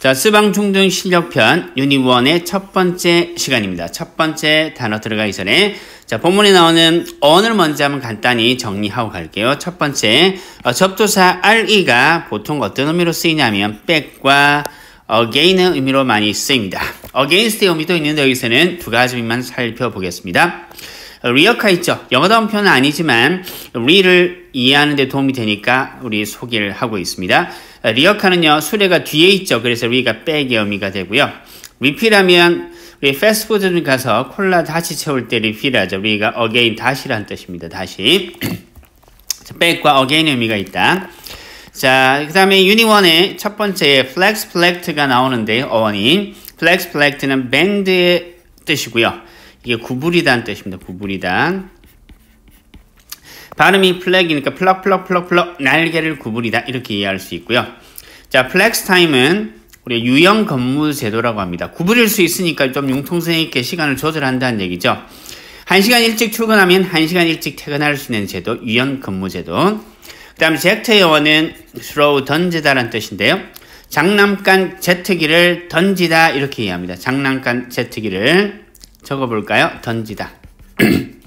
자, 스방중등 실력편 유닛 1의 첫 번째 시간입니다. 첫 번째 단어 들어가기 전에 자, 본문에 나오는 어원을 먼저 한번 간단히 정리하고 갈게요. 첫 번째, 어, 접두사 re가 보통 어떤 의미로 쓰이냐면 back과 again의 의미로 많이 쓰입니다. against의 의미도 있는데 여기서는 두 가지 의미만 살펴보겠습니다. 리어카 있죠. 영어다운 표현은 아니지만 re를 이해하는 데 도움이 되니까 우리 소개를 하고 있습니다. 리어카는요. 수레가 뒤에 있죠. 그래서 re가 back의 의미가 되고요. 리필하면 우리 패스트푸드 가서 콜라 다시 채울 때 리필하죠. re가 again 다시라는 뜻입니다. 다시. back과 again의 의미가 있다. 자, 그 다음에 유닛 1의 첫 번째 flex flect가 나오는데 어원이 flex flect는 bend의 뜻이고요. 이게 구부리다는 뜻입니다. 구부리다. 발음이 플렉이니까 플럭 플럭 플럭 플럭 날개를 구부리다 이렇게 이해할 수 있고요. 자, flextime은 우리 유연 근무 제도라고 합니다. 구부릴 수 있으니까 좀 융통성 있게 시간을 조절한다는 얘기죠. 1시간 일찍 출근하면 1시간 일찍 퇴근할 수 있는 제도, 유연 근무 제도. 그 다음에 제트 영어는 throw, 던지다라는 뜻인데요. 장난감 제트기를 던지다 이렇게 이해합니다. 장난감 제트기를 적어볼까요? 던지다.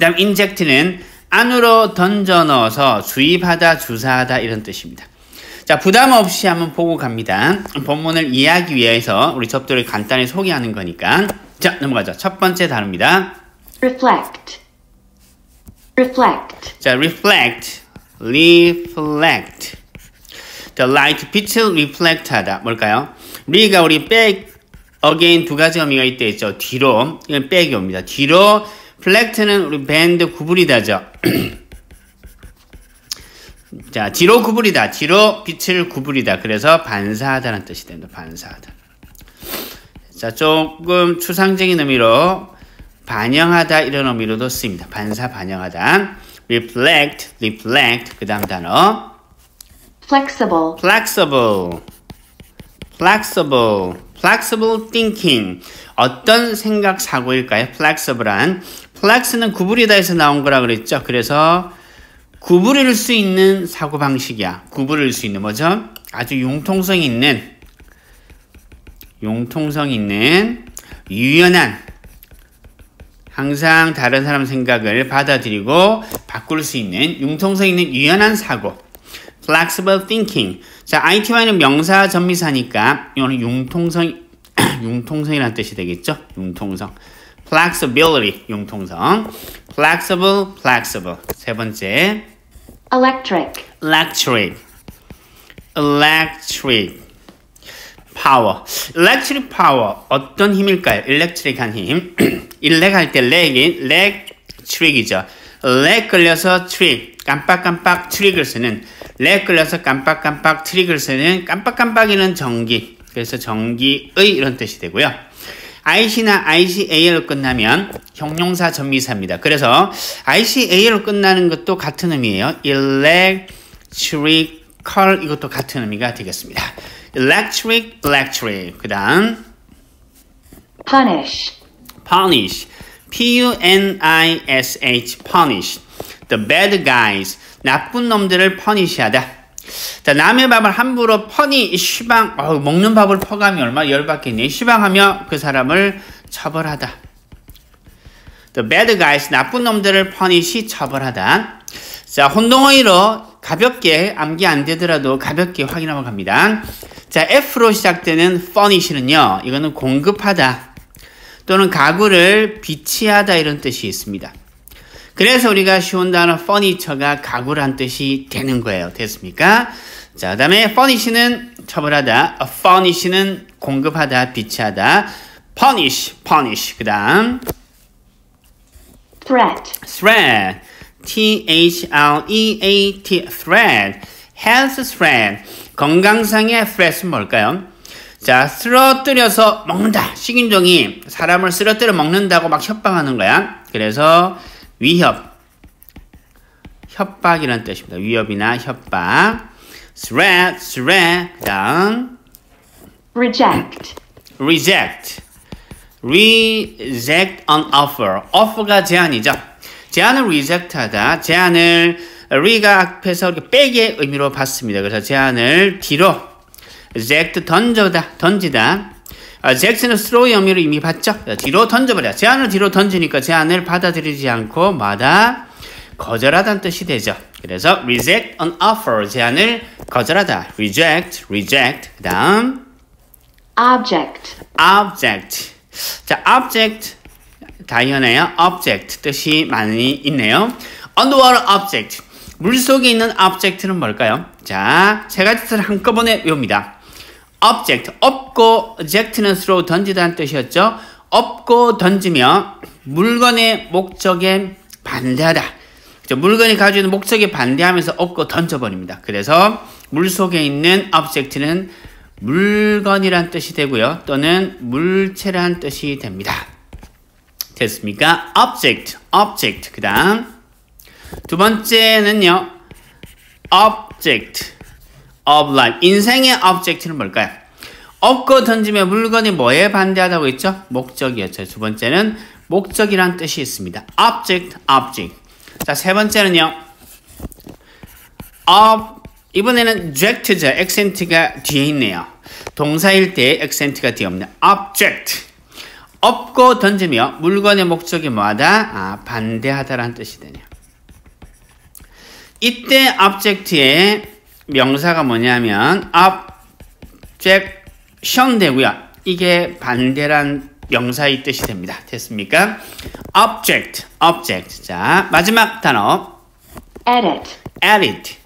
그 다음 인젝트는 안으로 던져 넣어서 주입하다, 주사하다 이런 뜻입니다. 자, 부담 없이 한번 보고 갑니다. 본문을 이해하기 위해서 우리 접두를 간단히 소개하는 거니까. 자, 넘어가죠. 첫 번째 단어입니다. reflect, reflect, 자, reflect, reflect. The light 빛을 reflect 하다. 뭘까요? 리가 우리 back, again 두 가지 의미가 있대 있죠. 뒤로, 이건 back이 옵니다. 뒤로, reflect는 우리 밴드 구부리다죠. 자, 뒤로 구부리다. 뒤로 빛을 구부리다. 그래서 반사하다는 뜻이 됩니다. 반사하다. 자, 조금 추상적인 의미로 반영하다 이런 의미로도 쓰입니다. 반사 반영하다. reflect, reflect. 그 다음 단어. flexible, flexible. flexible. flexible thinking. 어떤 생각 사고일까요? flexible한. Flex는 구부리다에서 나온 거라 그랬죠. 그래서 구부릴 수 있는 사고 방식이야. 구부릴 수 있는 뭐죠? 아주 융통성 있는 융통성 있는 유연한 항상 다른 사람 생각을 받아들이고 바꿀 수 있는 융통성 있는 유연한 사고 flexible thinking 자 ITY는 명사 전미사니까 이거는 융통성 융통성이라는 뜻이 되겠죠 융통성 flexibility 융통성 flexible flexible 세 번째 electric, electric electric power electric power 어떤 힘일까요? electric한 힘 일렉 할때 렉이 electric이죠 렉 걸려서 트릭 깜빡깜빡 트릭을 쓰는 렉 걸려서 깜빡깜빡 트릭을 쓰는 깜빡깜빡이는 전기 그래서 전기의 이런 뜻이 되고요 IC나 ICAL로 끝나면 형용사 접미사입니다. 그래서 ICAL로 끝나는 것도 같은 의미예요. electrical 이것도 같은 의미가 되겠습니다. electric, electric. 그 다음 punish, punish, P-U-N-I-S-H, punish. The bad guys, 나쁜 놈들을 퍼니시하다. 자, 남의 밥을 함부로 퍼니, 시방, 어, 먹는 밥을 퍼가면 얼마나 열받겠니? 시방하며 그 사람을 처벌하다. The bad guys, 나쁜 놈들을 퍼니시 처벌하다. 자, 혼동어의로 가볍게 암기 안 되더라도 가볍게 확인하고 갑니다. 자, F로 시작되는 furnish는요, 이거는 공급하다. 또는 가구를 비치하다 이런 뜻이 있습니다. 그래서 우리가 쉬운 단어 furniture가 가구란 뜻이 되는 거예요. 됐습니까? 자, 그 다음에 furnish는 처벌하다, furnish는 공급하다, 비치하다, punish, punish. 그 다음 threat, threat, T-H-R-E-A-T, threat, health threat. 건강상의 threat은 뭘까요? 자, 쓰러뜨려서 먹는다. 식인종이 사람을 쓰러뜨려 먹는다고 막 협박하는 거야. 그래서 위협, 협박이라는 뜻입니다. 위협이나 협박. threat, threat. 그 다음 reject, reject, reject an offer. offer가 제안이죠. 제안을 reject하다. 제안을 re가 앞에서 이렇게 빼기의 의미로 봤습니다. 그래서 제안을 뒤로 eject 던져다 던지다 아, 잭슨은 throw 의미로 이미 봤죠? 뒤로 던져버려. 제안을 뒤로 던지니까 제안을 받아들이지 않고 마다 거절하다는 뜻이 되죠. 그래서 reject an offer. 제안을 거절하다. reject reject. 그 다음 object, object. 자 object 다이어네요. object 뜻이 많이 있네요. underwater object. 물 속에 있는 object는 뭘까요? 자, 세 가지 뜻을 한꺼번에 외웁니다. Object, 업고 eject는 throw 던지다는 뜻이었죠. 업고 던지며 물건의 목적에 반대하다. 그렇죠? 물건이 가지고 있는 목적에 반대하면서 업고 던져버립니다. 그래서 물 속에 있는 object는 물건이란 뜻이 되고요. 또는 물체란 뜻이 됩니다. 됐습니까? object, object. 그 다음 두 번째는요. object of life. 인생의 object는 뭘까요? 업고 던지며 물건이 뭐에 반대하다고 했죠? 목적이었죠. 두 번째는 목적이란 뜻이 있습니다. object, object. 자, 세 번째는요. of 이번에는 eject죠. 액센트가 뒤에 있네요. 동사일 때 액센트가 뒤에 없네. object. 업고 던지며 물건의 목적이 뭐하다? 아, 반대하다라는 뜻이 되네요. 이때 object의 명사가 뭐냐면 objection 되고요. 이게 반대란 명사의 뜻이 됩니다. 됐습니까? object, object. 자, 마지막 단어 edit, edit,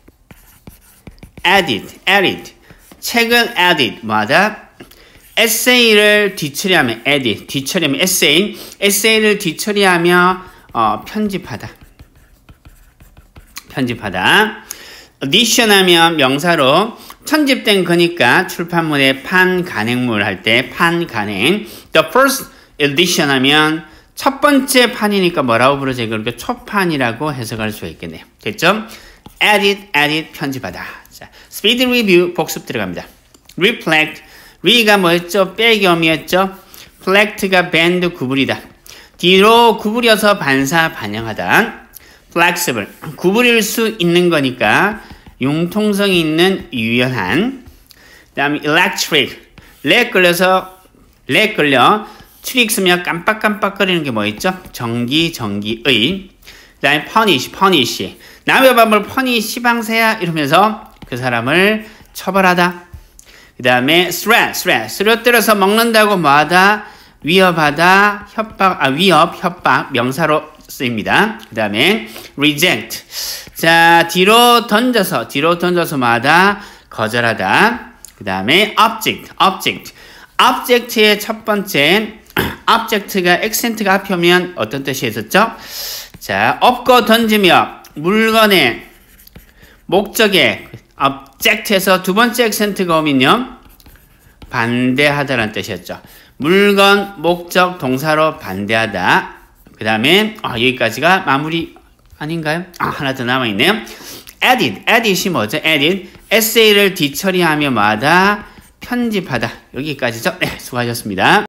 edit, edit. 책은 edit, 뭐하다? 에세이를 뒤처리하면 edit, 뒤처리하면 에세이, 에세이를 뒤처리하며 어, 편집하다. 편집하다. Edition 하면 명사로 편집된 거니까 출판물의 판 간행물 할 때 판 간행. The first edition 하면 첫 번째 판이니까 뭐라고 부르죠? 그러니까 초판이라고 해석할 수 있겠네요. 됐죠? edit, edit, 편집하다. 자, speed review 복습 들어갑니다. reflect, re가 뭐였죠? 빼겸이었죠? reflect가 bend 구부리다. 뒤로 구부려서 반사 반영하다. Flexible, 구부릴 수 있는 거니까 융통성이 있는 유연한. 그 다음에 electric, 렉 걸려서 렉 걸려 트릭 쓰면 깜빡깜빡거리는 게 뭐 있죠? 전기, 전기의. 그 다음에 punish, punish. 남의 밥을 punish 방세야 이러면서 그 사람을 처벌하다. 그 다음에 threat, threat. 쓰러뜨려서 먹는다고 뭐하다? 위협하다, 협박, 아, 위협, 협박, 명사로 쓰입니다. 그 다음에 reject. 자, 뒤로 던져서, 뒤로 던져서 마다 거절하다. 그 다음에 object, object. object의 첫 번째, object가 액센트가 앞에 오면 어떤 뜻이 있었죠? 자, 업고 던지며 물건의 목적에 object에서 두 번째 액센트가 오면요. 반대하다라는 뜻이었죠. 물건, 목적, 동사로 반대하다. 그 다음에 아, 여기까지가 마무리 아닌가요? 아, 하나 더 남아있네요. edit, edit이 뭐죠? edit, 에세이를 뒤처리하며 마다 편집하다. 여기까지죠? 네, 수고하셨습니다.